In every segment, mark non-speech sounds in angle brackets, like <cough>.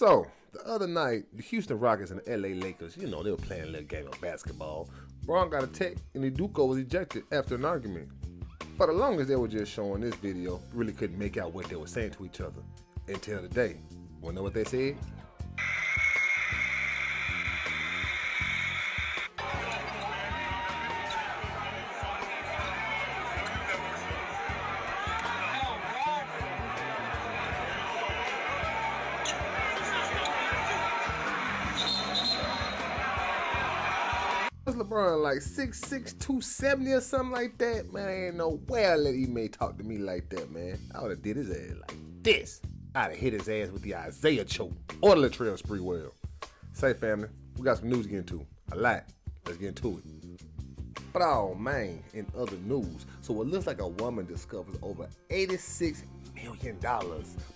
So, the other night, the Houston Rockets and the LA Lakers, you know, they were playing a little game of basketball. Bron got a text and Udoka was ejected after an argument. For the longest, they were just showing this video, really couldn't make out what they were saying to each other. Until today. Wanna know what they said? LeBron like 6'6", 270 or something like that? Man, ain't no way I let Ime talk to me like that, man. I would have did his ass like this. I'd have hit his ass with the Isaiah choke or the Latrell Sprewell. Say, family, we got some news to get into. A lot. Let's get into it. But oh man, in other news, so it looks like a woman discovers over $86 million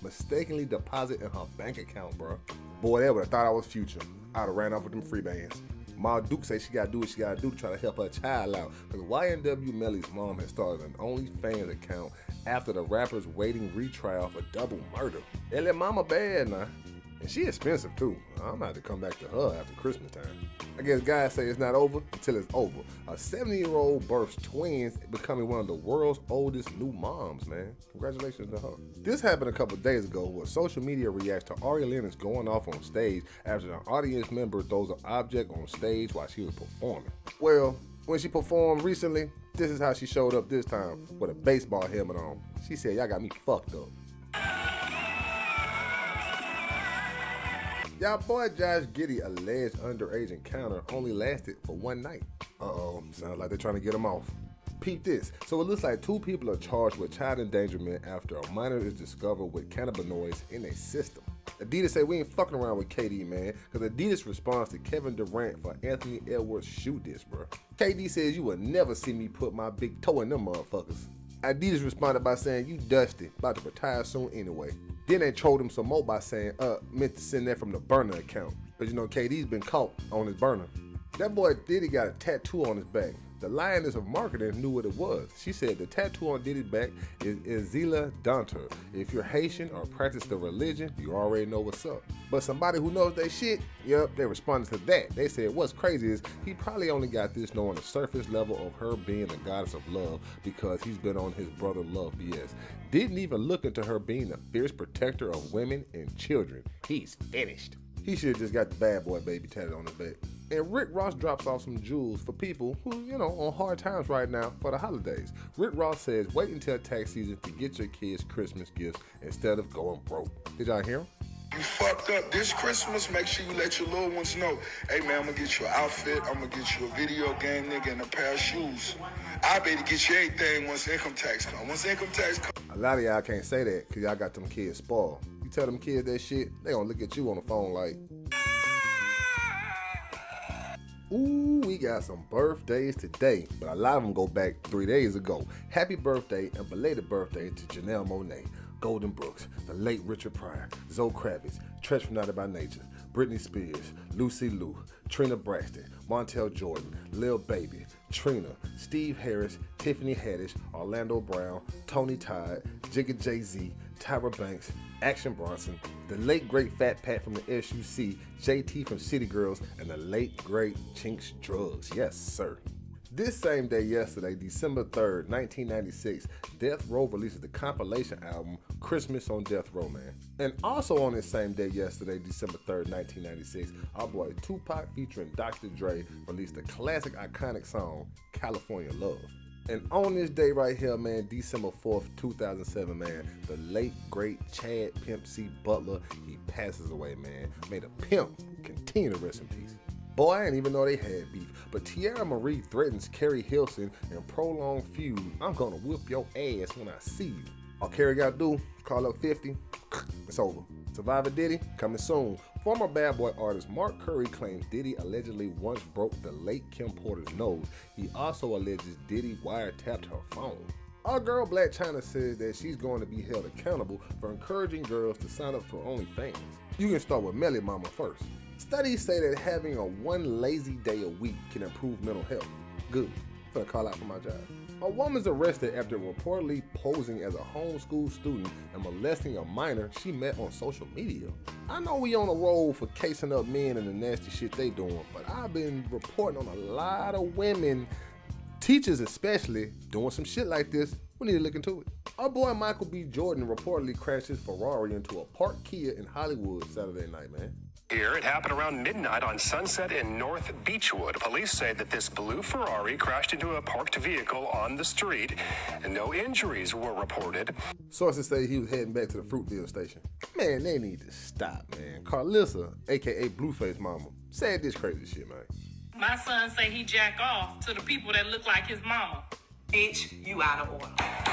mistakenly deposited in her bank account, bro. Boy, they would have thought I was future. I'd have ran off with them free bands. Ma Duke say she gotta do what she gotta do to try to help her child out. Because YNW Melly's mom has started an OnlyFans account after the rapper's waiting retrial for double murder. Let mama bad now. And she expensive too. I'm gonna have to come back to her after Christmas time. I guess guys say it's not over until it's over. A 70 year old births twins, becoming one of the world's oldest new moms, man. Congratulations to her. This happened a couple days ago where social media reacts to Ari Lennox going off on stage after an audience member throws an object on stage while she was performing. Well, when she performed recently, this is how she showed up this time with a baseball helmet on. She said, Y'all got me fucked up. Y'all boy Josh Giddey alleged underage encounter only lasted for one night. Uh-oh, sounds like they're trying to get him off. Peep this. So it looks like two people are charged with child endangerment after a minor is discovered with cannabinoids in a system. Adidas say we ain't fucking around with KD, man, because Adidas responds to Kevin Durant for Anthony Edwards shoe diss, bro. KD says you will never see me put my big toe in them motherfuckers. Adidas responded by saying you dusty, about to retire soon anyway. Then they trolled him some more by saying, uh, meant to send that from the burner account. But you know, KD's been caught on his burner. That boy Diddy got a tattoo on his back. The lioness of marketing knew what it was. She said the tattoo on Diddy's back is Ezili Dantor. If you're Haitian or practice the religion, you already know what's up. But somebody who knows their shit, yep, they responded to that. They said what's crazy is he probably only got this knowing the surface level of her being the goddess of love because he's been on his brother love BS. Didn't even look into her being the fierce protector of women and children. He's finished. He should have just got the bad boy baby tatted on his back. And Rick Ross drops off some jewels for people who, you know, on hard times right now for the holidays. Rick Ross says, wait until tax season to get your kids Christmas gifts instead of going broke. Did y'all hear him? You fucked up this Christmas. Make sure you let your little ones know. Hey man, I'm gonna get you an outfit. I'm gonna get you a video game, nigga, and a pair of shoes. I better get you anything once income tax come. Once income tax come. A lot of y'all can't say that because y'all got them kids spoiled. You tell them kids that shit, they gonna look at you on the phone like, Ooh, we got some birthdays today, but a lot of them go back three days ago. Happy birthday and belated birthday to Janelle Monáe, Golden Brooks, the late Richard Pryor, Zoe Kravitz, Treach from Naughty by Nature, Britney Spears, Lucy Liu, Trina Braxton, Montel Jordan, Lil Baby, Trina, Steve Harris, Tiffany Haddish, Orlando Brown, Tony Todd, Jigga Jay Z, Tyra Banks, Action Bronson, the late great Fat Pat from the SUC, JT from City Girls, and the late great Chinx Drugz. Yes, sir. This same day yesterday, December 3rd, 1996, Death Row releases the compilation album Christmas on Death Row, man. And also on this same day yesterday, December 3rd, 1996, our boy Tupac featuring Dr. Dre released the classic iconic song California Love. And on this day right here, man, December 4th, 2007, man, the late, great Chad Pimp C. Butler, he passes away, man. May the pimp continue to rest in peace. Boy, I didn't even know they had beef. But Tiara Marie threatens Keri Hilson in a prolonged feud. I'm gonna whoop your ass when I see you. All Carrie gotta do, call up 50, <clears throat> it's over. Survivor Diddy, coming soon. Former bad boy artist Mark Curry claims Diddy allegedly once broke the late Kim Porter's nose. He also alleges Diddy wiretapped her phone. Our girl Blac Chyna says that she's going to be held accountable for encouraging girls to sign up for OnlyFans. You can start with Melly Mama first. Studies say that having a one lazy day a week can improve mental health. Good. Gonna call out for my job. A woman's arrested after reportedly posing as a homeschool student and molesting a minor she met on social media. I know we on a roll for casing up men and the nasty shit they doing, but I've been reporting on a lot of women, teachers especially, doing some shit like this. We need to look into it. Our boy Michael B. Jordan reportedly crashed his Ferrari into a parked Kia in Hollywood Saturday night, man. Here, it happened around midnight on Sunset in North Beachwood. Police say that this blue Ferrari crashed into a parked vehicle on the street, and no injuries were reported. Sources say he was heading back to the Fruitvale station. Man, they need to stop, man. Karlissa, aka Blueface Mama, said this crazy shit, man. My son say he jack off to the people that look like his mama. Bitch, you out of order.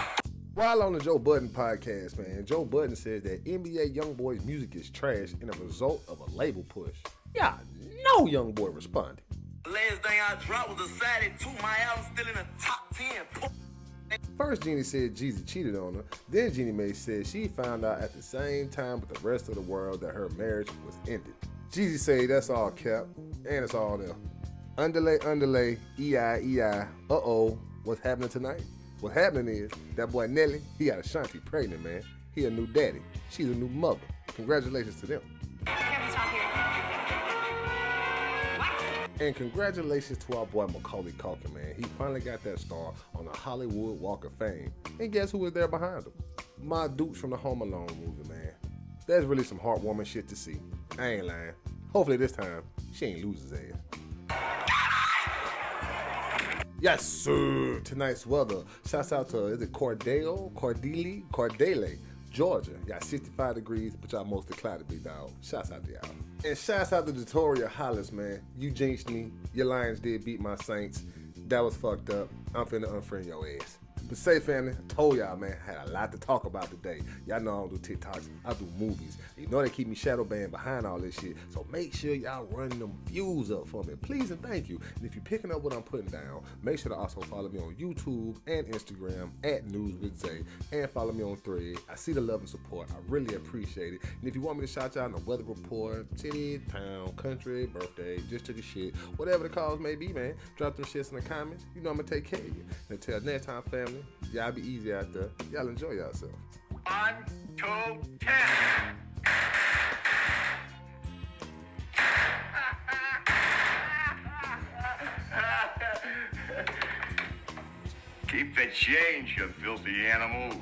While on the Joe Budden podcast, man, Joe Budden says that NBA YoungBoy's music is trash and a result of a label push. Yeah, no YoungBoy responded. Last thing I dropped was a side two. My album still in the top 10. First, Jeannie said Jeezy cheated on her. Then Jeannie Mai said she found out at the same time with the rest of the world that her marriage was ended. Jeezy said that's all kept, and it's all there. Underlay, underlay, EI, EI. Uh-oh, what's happening tonight? What happening is that boy Nelly, he got Ashanti pregnant, man. He a new daddy. She's a new mother. Congratulations to them. And congratulations to our boy Macaulay Culkin, man. He finally got that star on the Hollywood Walk of Fame. And guess who was there behind him? My Dukes from the Home Alone movie, man. That's really some heartwarming shit to see. I ain't lying. Hopefully this time, she ain't lose his ass. Yes, sir. Tonight's weather. Shouts out to is it Cordell, Cordele, Cordele, Georgia. Got 65 degrees, but y'all mostly cloudy, big dog. Shouts out to y'all. And shouts out to Victoria Hollis, man. You jinxed me. Your Lions did beat my Saints. That was fucked up. I'm finna unfriend your ass. But say family, I told y'all man, I had a lot to talk about today. Y'all know I don't do TikToks, I do movies. You know they keep me shadow banned behind all this shit. So make sure y'all run them views up for me. Please and thank you. And if you're picking up what I'm putting down, make sure to also follow me on YouTube and Instagram at News with Zay. And follow me on Thread. I see the love and support. I really appreciate it. And if you want me to shout out in the weather report, city, town, country, birthday, just took a shit, whatever the cause may be, man, drop them shits in the comments. You know I'm gonna take care of you. Until next time, family. Y'all be easy out there. Y'all enjoy yourself. One, two, ten. <laughs> Keep the change, you filthy animal.